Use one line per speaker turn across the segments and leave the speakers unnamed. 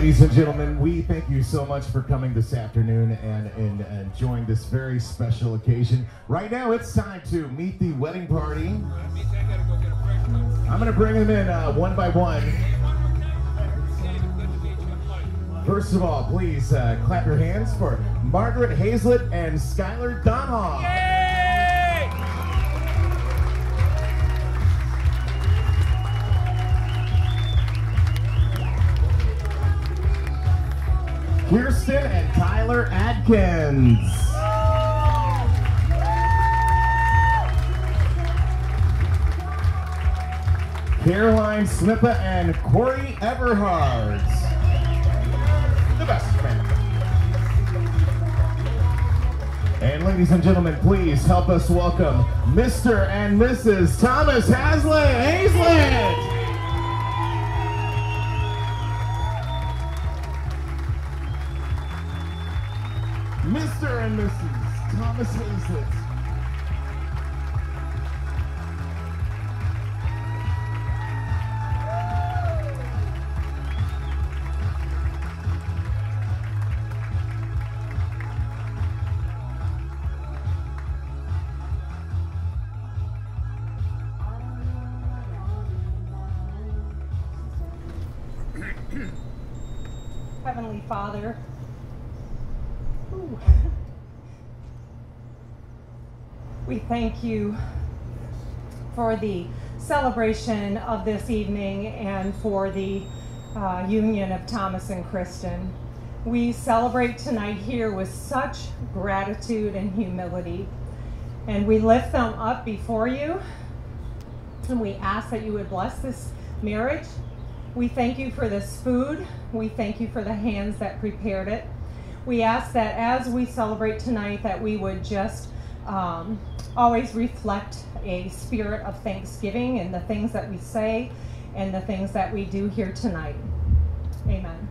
Ladies and gentlemen, we thank you so much for coming this afternoon and, and, enjoying this very special occasion. Right now, it's time to meet the wedding party. I'm going to bring them in uh, one by one. First of all, please uh, clap your hands for Margaret Hazlet and Skylar Donhoff. Kirsten and Tyler Adkins. Caroline Snippa and Corey Everhard. The best man. And ladies and gentlemen, please help us welcome Mr. and Mrs. Thomas Hazlet Hazlet. Thomas
Hazlet. We thank you for the celebration of this evening and for the uh, union of Thomas and Kristen. We celebrate tonight here with such gratitude and humility, and we lift them up before you, and we ask that you would bless this marriage. We thank you for this food. We thank you for the hands that prepared it. We ask that as we celebrate tonight, that we would just um, always reflect a spirit of thanksgiving in the things that we say and the things that we do here tonight. Amen.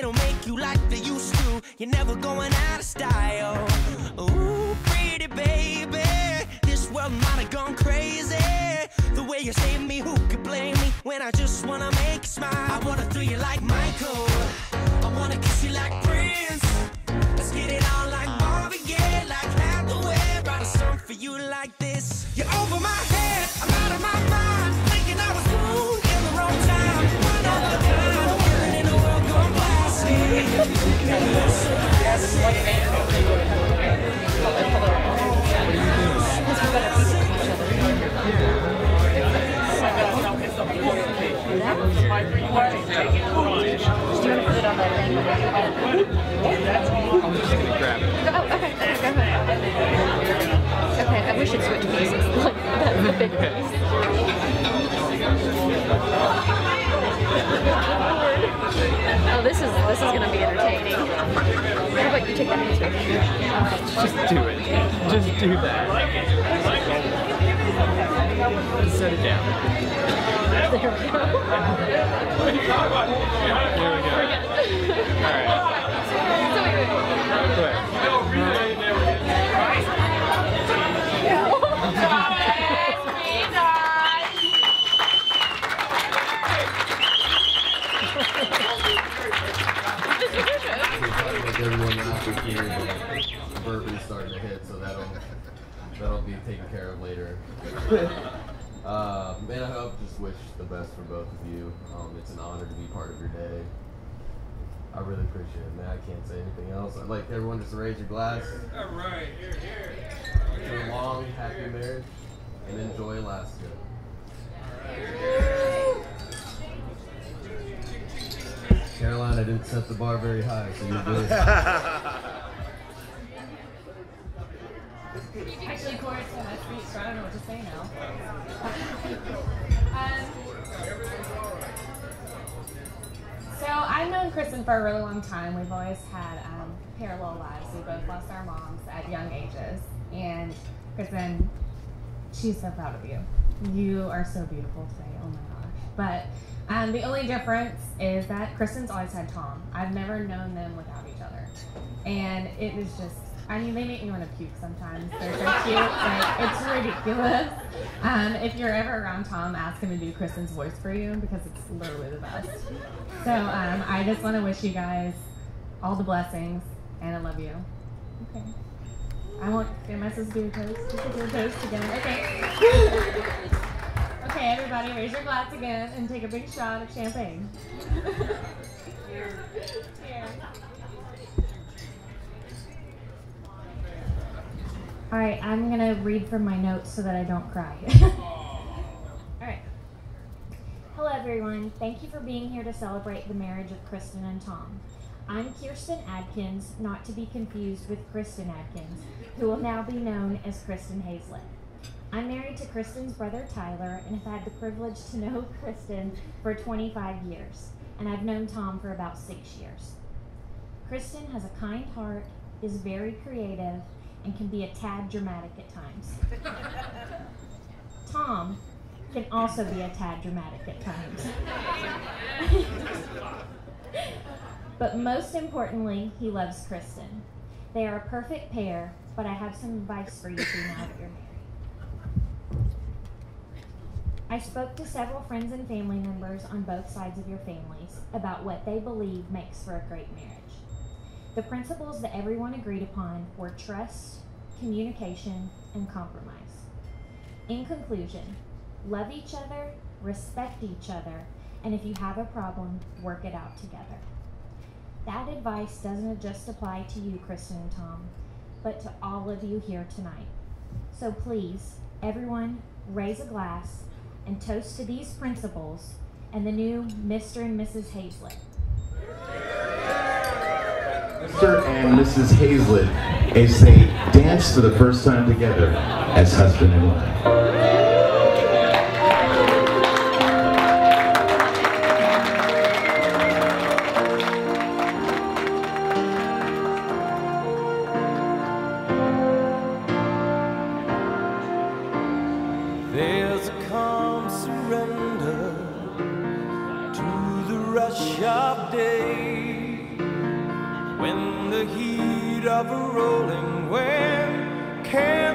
Don't make you never going out of style. You save me, who could blame me? When I just wanna make you smile. I wanna throw you like Michael. I wanna kiss you like Prince. Let's get it on like Marvin Gaye, like Hathaway. Write a song for you like this. You're over my head, I'm out of my mind. Thinking I was cool in the wrong time. One of a kind, living in a world gone plastic.
Okay, I wish it switched pieces. Like, that's the big piece. Oh, this is this is gonna be entertaining. How about you take that piece?
Just do it. Just do that.
There we go.
Here we go. Alright.
So wait, wait.
Wait.
like everyone after here, but the bourbon's starting to hit, so that'll that'll be taken care of later. uh, man, I hope just wish the best for both of you. Um, it's an honor to be part of your day. I really appreciate it, man. I can't say anything else. I'd like everyone just to raise your glass
All right, here, here.
to a long, happy marriage and enjoy Alaska. All right. Caroline, I didn't set the bar very high, so you're good.
Actually, Corey, it's my speech, so I don't know what to say now.
I've known Kristen for a really long time. We've always had um, parallel lives. We both lost our moms at young ages. And Kristen, she's so proud of you. You are so beautiful today. Oh my gosh. But um, the only difference is that Kristen's always had Tom. I've never known them without each other. And it was just, I mean, they make me want to puke sometimes. They're so cute. Like, it's ridiculous. Um, if you're ever around Tom, ask him to do Kristen's voice for you because it's literally the best. So um, I just want to wish you guys all the blessings and I love you. Okay. I won't, am I supposed to do a toast? We should do a toast again. Okay. okay, everybody, raise your glass again and take a big shot of champagne. Cheers. All right, I'm gonna read from my notes so that I don't cry. All right.
Hello, everyone. Thank you for being here to celebrate the marriage of Kristen and Tom. I'm Kirsten Adkins, not to be confused with Kristen Adkins, who will now be known as Kristen Hazlet. I'm married to Kristen's brother Tyler and have had the privilege to know Kristen for 25 years, and I've known Tom for about six years. Kristen has a kind heart, is very creative, and can be a tad dramatic at times. Tom can also be a tad dramatic at times. but most importantly, he loves Kristen. They are a perfect pair, but I have some advice for you two now that you're married. I spoke to several friends and family members on both sides of your families about what they believe makes for a great marriage. The principles that everyone agreed upon were trust, communication, and compromise. In conclusion, love each other, respect each other, and if you have a problem, work it out together. That advice doesn't just apply to you, Kristen and Tom, but to all of you here tonight. So please, everyone, raise a glass and toast to these principles and the new Mr. and Mrs. Hazlet.
Mr. and Mrs. Hazlet as they dance for the first time together as husband and wife.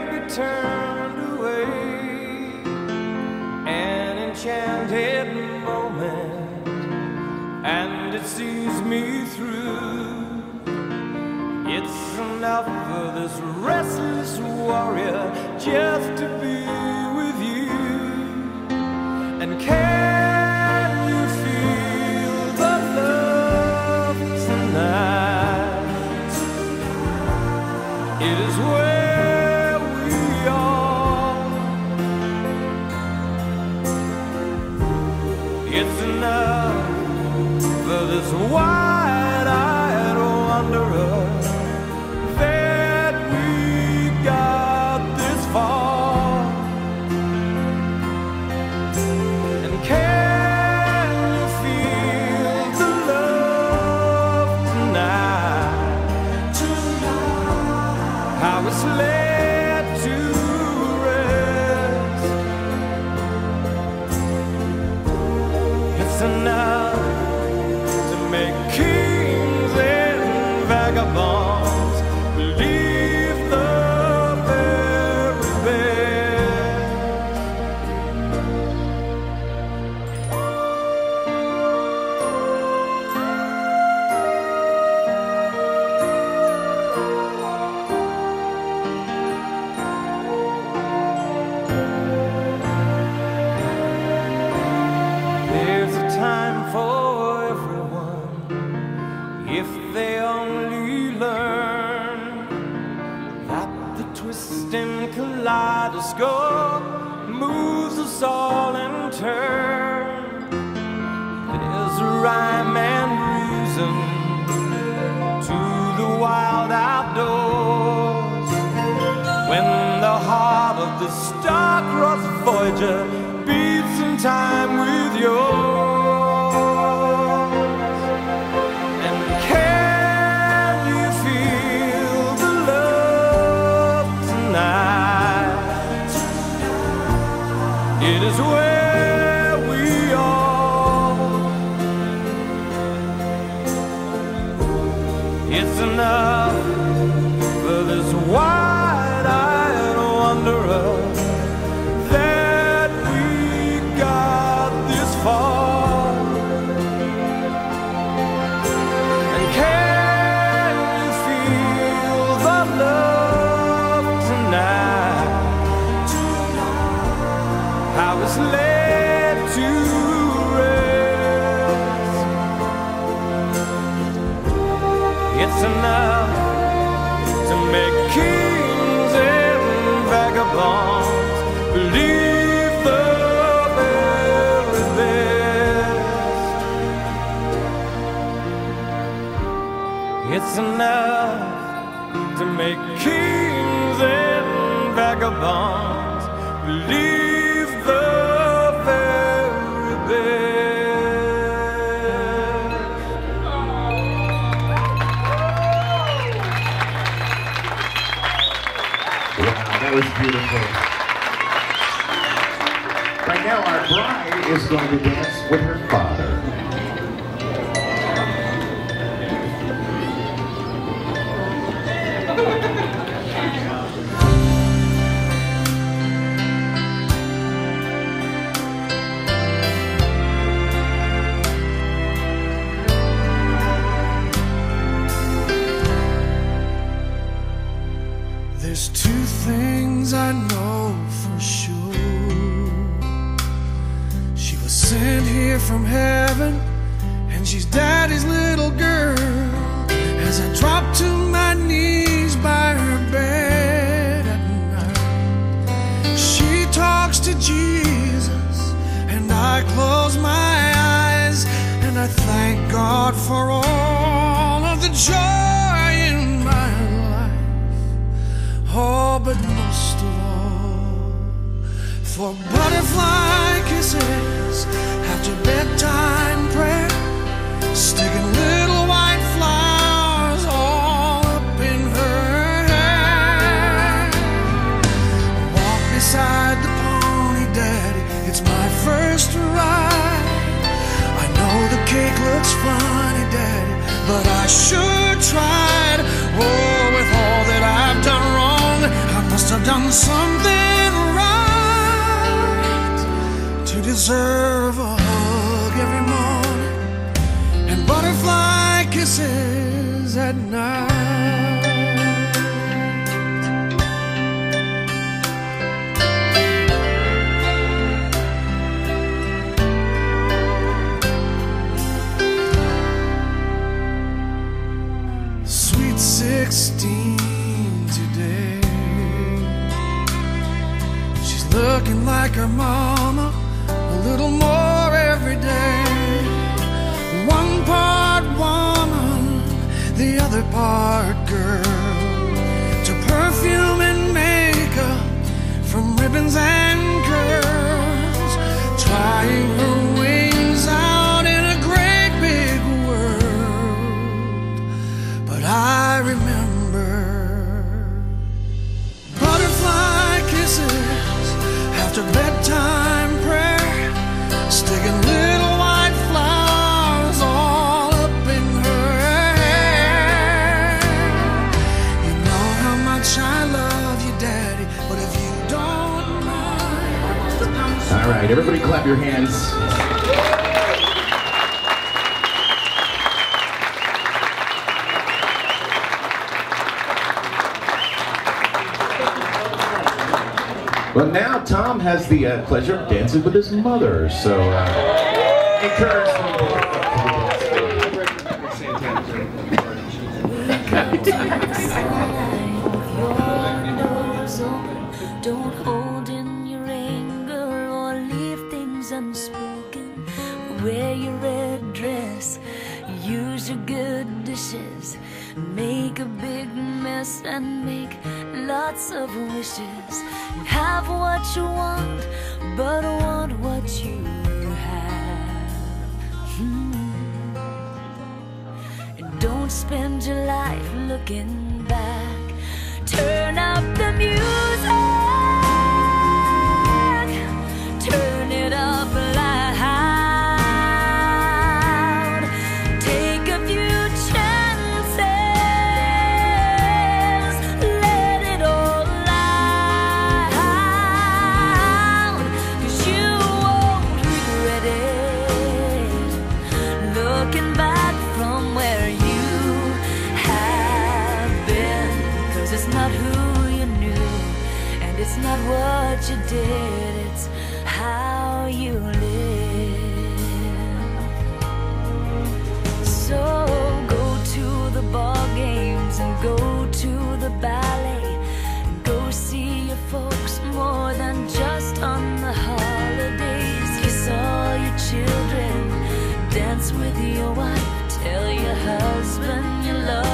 Can be turned away. An enchanted moment, and it sees me through. It's enough for this restless warrior just to be with you. And can the twisting kaleidoscope moves us all in turn. There's a rhyme and reason to the wild outdoors when the heart of the star-crossed Voyager beats in time
was beautiful. Right now, our bride is going to dance with her father.
I close my eyes, and I thank God for all of the joy in my life. Oh, but most of all, for butterfly kisses sure tried. Oh, with all that I've done wrong, I must have done something right to deserve a hug every morning and butterfly kisses at night.
Everybody clap your hands. Well, now Tom has the uh, pleasure of dancing with his mother, so uh, encourage
Don't good dishes, make a big mess and make lots of wishes. Have what you want, but want what you have. Hmm. Don't spend your life looking back. Turn up the music. What you did, it's how you live. So go to the ball games and go to the ballet. Go see your folks more than just on the holidays. Kiss all your children, dance with your wife, tell your husband you love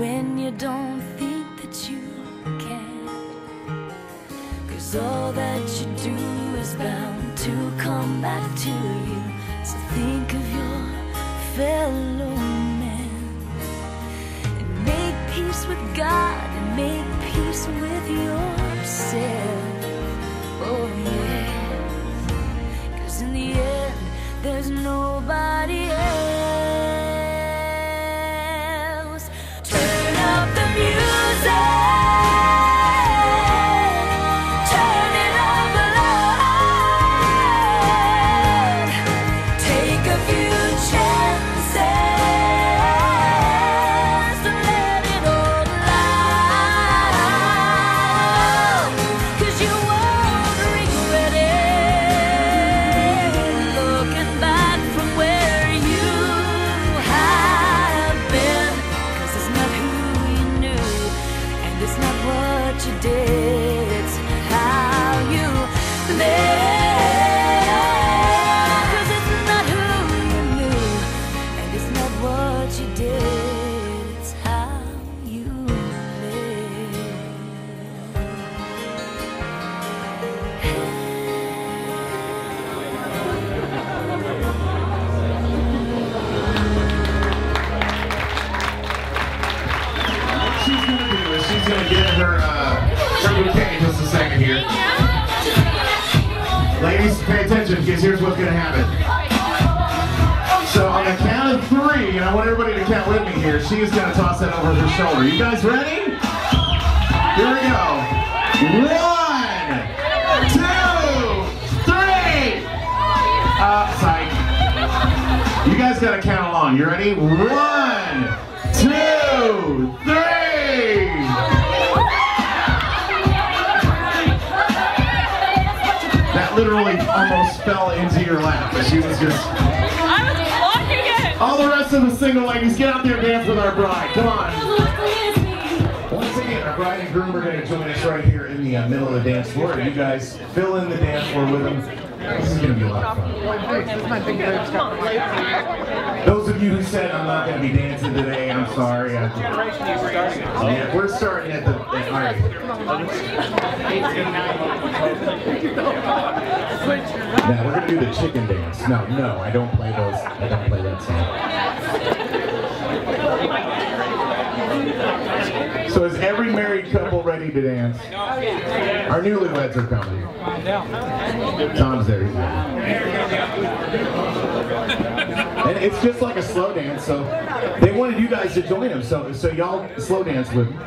when you don't think that you can. Cause all that you do is bound to come back to you. So think of your fellow man and make peace with God and make peace with yourself.
To with me here, she is gonna toss that over her shoulder. You guys ready? Here we go. One, two, three. Uh, psych. You guys gotta count along. You ready? One, two, three. That literally almost fell into your lap. She was just. All the rest of the single ladies, get out there and dance with our bride. Come on. Once again, our bride and groom are going to join us right here in the uh, middle of the dance floor. You guys fill in the dance floor with them. This is going to be a lot of fun. Those of you who said I'm not going to be dancing today, I'm sorry. I, yeah, we're starting at the. All right. Now we're gonna do the chicken dance. No, no, I don't play those. I don't play that song. So is every married couple ready to dance? Our newlyweds are coming. Tom's there. And it's just like a slow dance, so they wanted you guys to join them. So so y'all slow dance with them.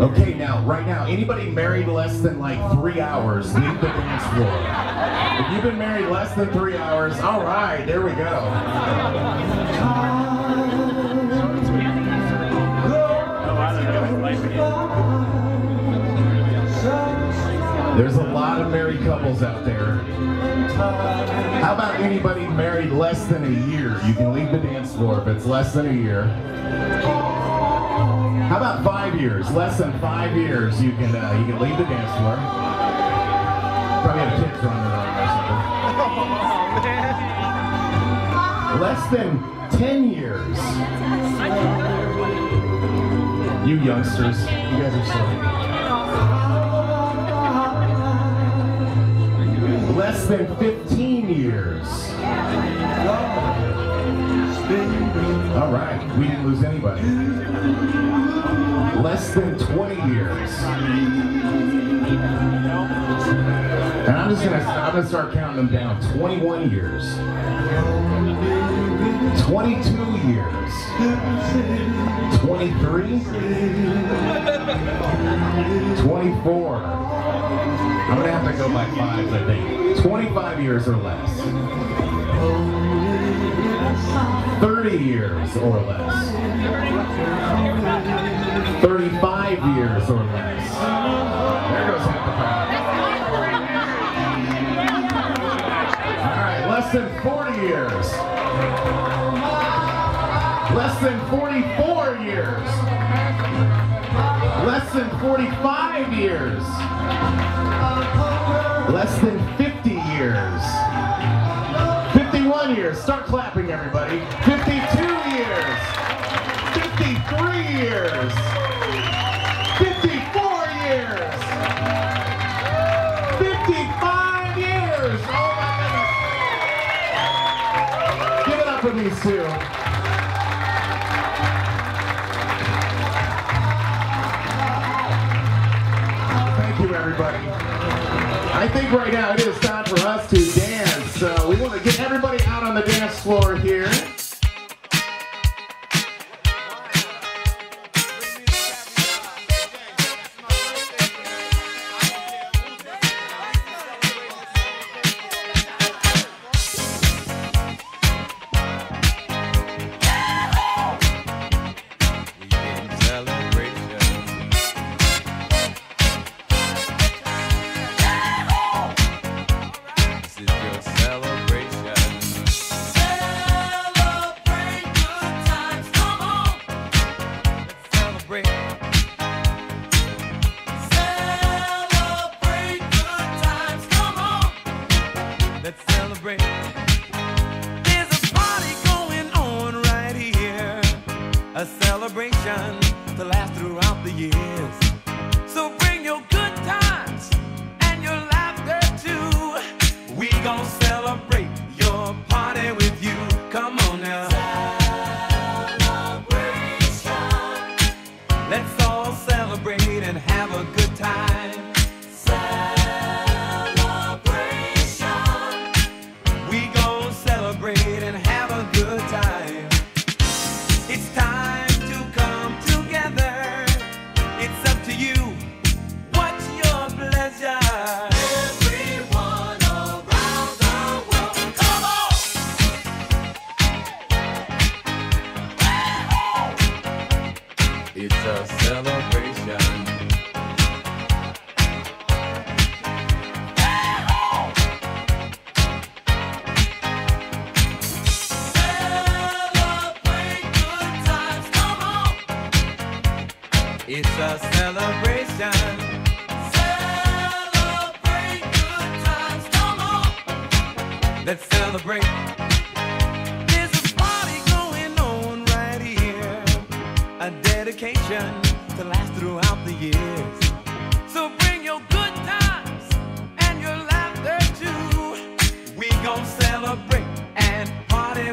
Okay, now, right now, anybody married less than like three hours, leave the dance floor. If you've been married less than three hours, all right, there we go. There's a lot of married couples out there. How about anybody married less than a year? You can leave the dance floor if it's less than a year. How about five years? Less than five years, you can uh, you can leave the dance floor. Probably have kids running around or something. Less than ten years. You youngsters, you guys are so. Less than 15 years. All right, we didn't lose anybody. Less than 20 years. And I'm just gonna I'm gonna start counting them down. 21 years. 22 years. 23. 24. I'm gonna have to go by fives, I think. 25 years or less. 30 years or less. 35 years or less. There goes half the crowd. All right, less than 40 years. Less than 44 years. Less than 45 years. Less than 50 years. 51 years. Start clapping, everybody. 52 years. 53 years. Thank you, everybody. I think right now it is time for us to dance.
Let's celebrate. There's a party going on right here. A dedication to last throughout the years. So bring your good times and your laughter too. We gon' celebrate and party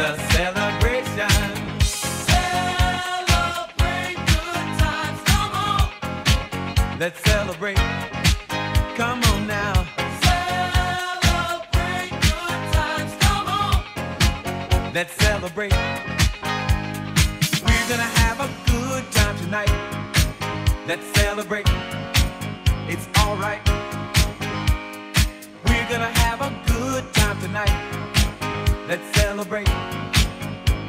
a celebration. Celebrate good times, come on. Let's celebrate. Come on now. Celebrate good times, come on. Let's celebrate. We're gonna have a good time tonight. Let's celebrate. It's alright. We're gonna have a good time tonight. Let's celebrate.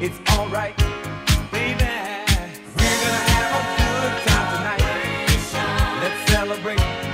It's alright, baby. We're gonna have a good time tonight. Let's celebrate.